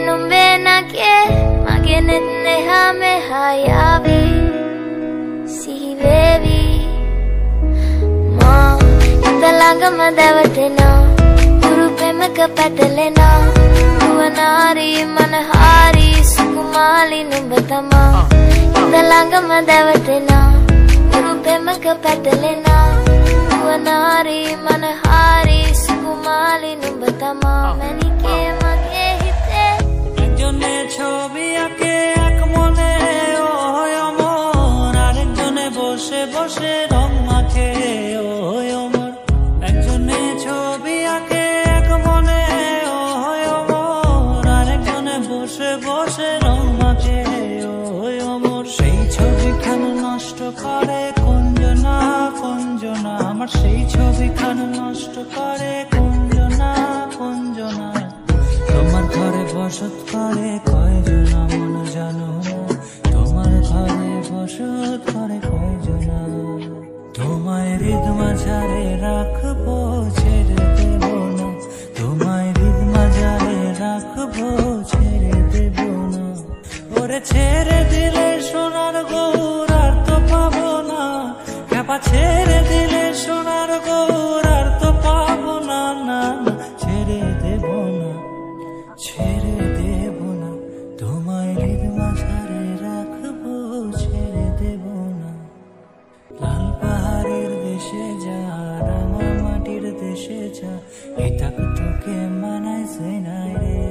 නුම්බේනගේ මගෙනෙත් නෙහා මෙහා යාවී සිහිවේවී මා ඉඳළඟම දැවටෙනා තුරු පෙමක පැටලෙනා නුවනාරී මනහාරී සුකුමාලි නුඹ තමා ඉඳළඟම දැවටෙනා තුරු පෙමක පැටලෙනා නුවනාරී මනහාරී සුකුමාලි නුඹ තමා මැනි বসে রং মাখে ও অমর। একজনে ছবি আঁকে, এক মনে ও অমর। আরেকজনে বসে বসে রং মাখে ও অমর। সেই ছবিখান নষ্ট করে কুঞ্জনা কুঞ্জনা। আমার সেই ছবিখান নষ্ট করে কুঞ্জনা কুঞ্জনা। তোমার ঘরে বসত করে কয়জনা মন জানো? বসত করে মাঝারে রাখব, ছেড়ে দেব না। মাঝারে রাখব, ছেড়ে ওরে ছেড়ে দিলে সোনার গৌর আর পাবো না। খেপা ছেড়ে দিলে সোনার গৌর আর পাবো না না, ছেড়ে দেব না। ছেড়ে ဆွေးနိုင်တယ်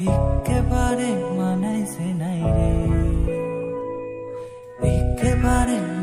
။ဤကဘာတဲ့မနိုင်ဆွေးနိုင်တယ်။ဤကဘာတဲ့